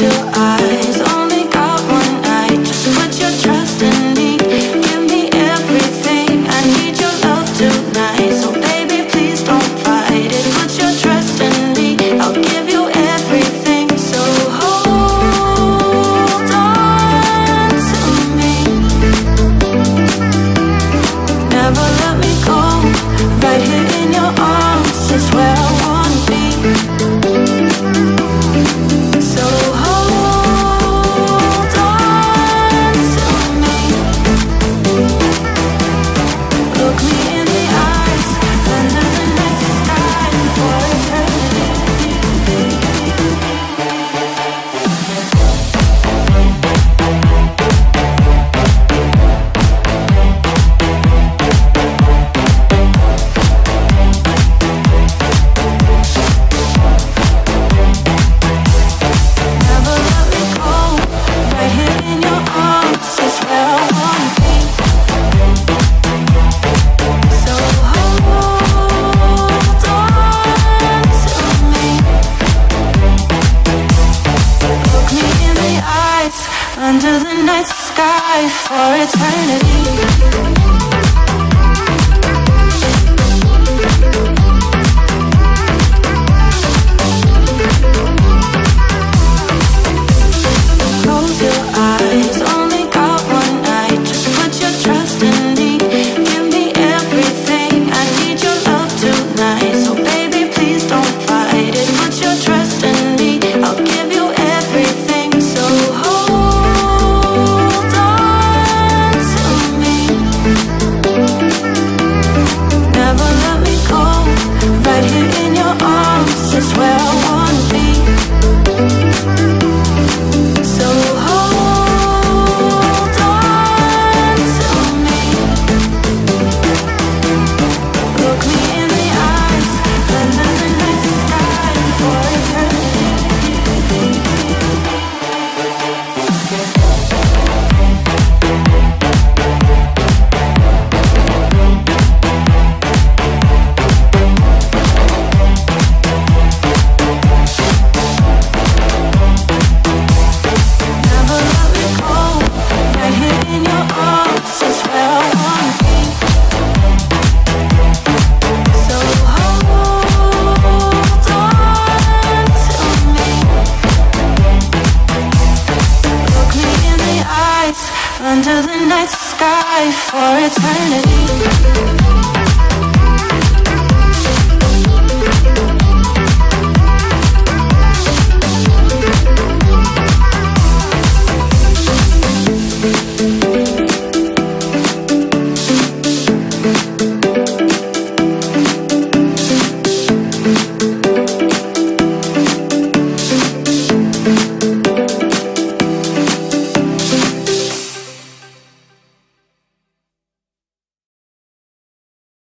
till I under the night sky for eternity under the night sky for eternity